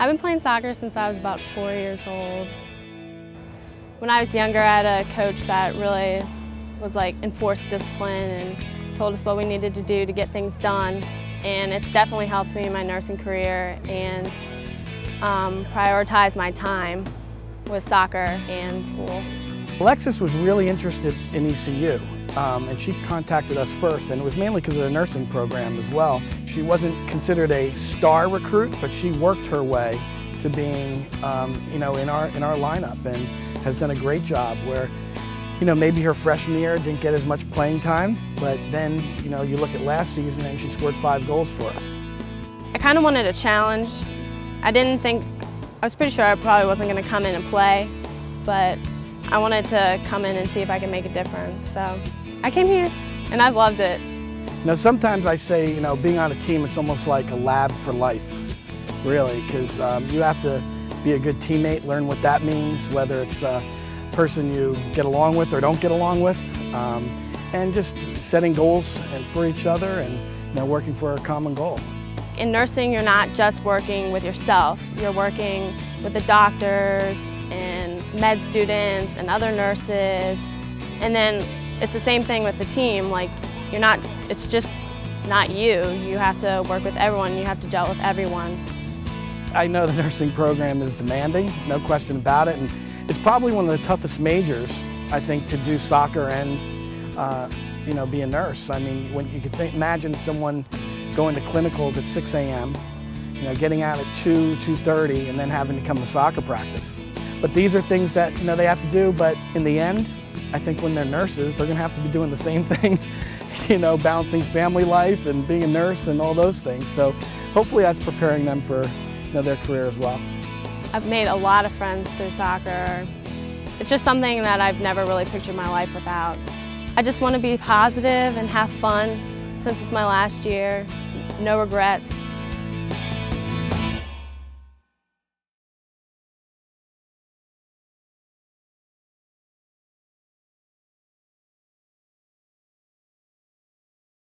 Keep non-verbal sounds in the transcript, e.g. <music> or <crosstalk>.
I've been playing soccer since I was about four years old. When I was younger, I had a coach that really was like enforced discipline and told us what we needed to do to get things done. And it's definitely helped me in my nursing career and um, prioritize my time with soccer and school. Alexis was really interested in ECU. Um, and she contacted us first, and it was mainly because of the nursing program as well. She wasn't considered a star recruit, but she worked her way to being, um, you know, in our in our lineup, and has done a great job. Where, you know, maybe her freshman year didn't get as much playing time, but then, you know, you look at last season and she scored five goals for us. I kind of wanted a challenge. I didn't think, I was pretty sure I probably wasn't going to come in and play, but I wanted to come in and see if I could make a difference. So I came here and I've loved it. Now sometimes I say, you know, being on a team, it's almost like a lab for life, really, because um, you have to be a good teammate, learn what that means, whether it's a person you get along with or don't get along with, um, and just setting goals and for each other and you know, working for a common goal. In nursing, you're not just working with yourself. You're working with the doctors med students and other nurses. And then it's the same thing with the team. Like, you're not, it's just not you. You have to work with everyone. You have to gel with everyone. I know the nursing program is demanding, no question about it. And it's probably one of the toughest majors, I think, to do soccer and, uh, you know, be a nurse. I mean, when you can think, imagine someone going to clinicals at 6 a.m., you know, getting out at 2, 2.30, and then having to come to soccer practice. But these are things that, you know, they have to do, but in the end, I think when they're nurses, they're going to have to be doing the same <laughs> thing, you know, balancing family life and being a nurse and all those things. So hopefully that's preparing them for you know, their career as well. I've made a lot of friends through soccer. It's just something that I've never really pictured my life without. I just want to be positive and have fun since it's my last year. No regrets.